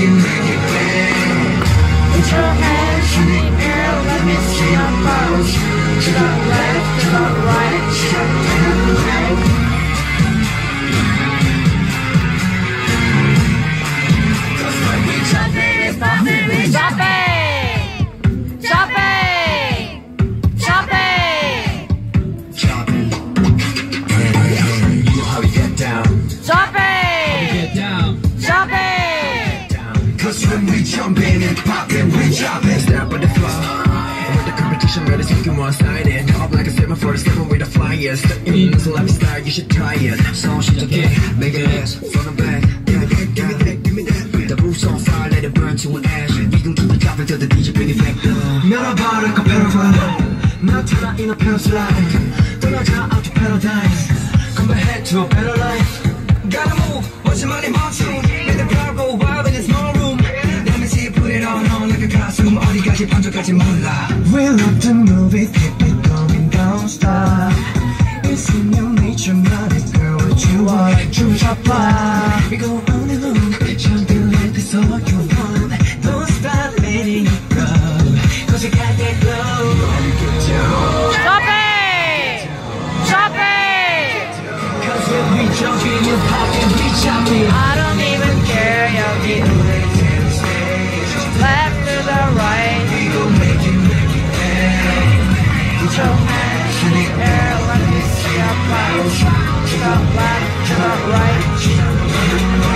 Put your hands in the air, let me see your bones. To the left, to the right, to the left. Cause when we jump in and pop, then we chop it. Step on the floor. With the competition, but it's taking one-sided. Top like a seven for a seven with the flyers. The in the a lifestyle, you should try it. So shit, okay, make it ass, the back. Give me that, give me that, give me that. The roof's on fire, let it burn to an ash. We gon' keep the top until the DJ bring it back down. Not about a competitor. Not time in a past life. Don't know how out to paradise. Come ahead to a better life. costume. 어디까지 번져갈지 몰라. We love to move it, keep it going, don't stop. It's in your nature, not it, girl, what you are. 춤을 춰봐. We go on and on, jumping like this all you want. Don't stop letting it go. Cause you got that glow. right. Jopping,